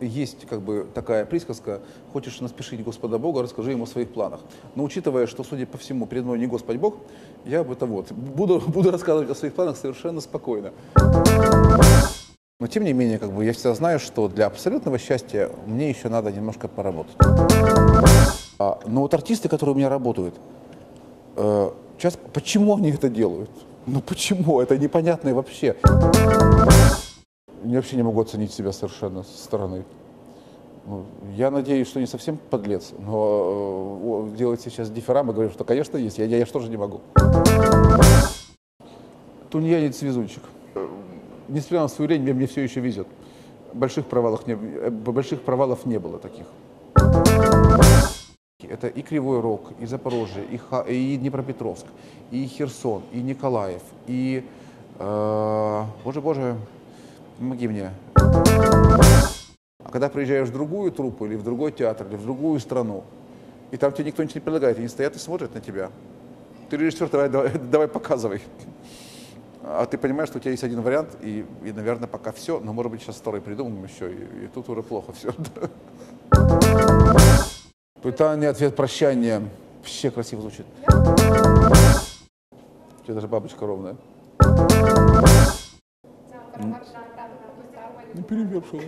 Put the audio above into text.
Есть как бы такая присказка, хочешь наспешить Господа Бога, расскажи ему о своих планах. Но учитывая, что, судя по всему, перед мной не Господь Бог, я об это вот, буду, буду рассказывать о своих планах совершенно спокойно. Но тем не менее, как бы я всегда знаю, что для абсолютного счастья мне еще надо немножко поработать. А, но вот артисты, которые у меня работают, э, сейчас, почему они это делают? Ну почему? Это непонятно вообще. Я вообще не могу оценить себя совершенно со стороны. Ну, Я надеюсь, что не совсем подлец, но э, делать сейчас дифирам и говорить, что, конечно, есть. Я, я, я же тоже не могу. Тунеядец везунчик. Несмотря на свою лень, мне, мне все еще везет. Больших провалов не, э, больших провалов не было таких. Это и Кривой Рог, и Запорожье, и, Ха- и Днепропетровск, и Херсон, и Николаев, и... э, боже, боже, помоги мне. А когда приезжаешь в другую труппу или в другой театр, или в другую страну, и там тебе никто ничего не предлагает, они стоят и смотрят на тебя. Ты режиссер, давай, давай, давай показывай. А ты понимаешь, что у тебя есть один вариант, и, и наверное, пока все, но, может быть, сейчас второй придумаем еще, и, и тут уже плохо все. Питание, ответ, прощание. Вообще красиво звучит. Что даже бабочка ровная. Incrível, pessoal.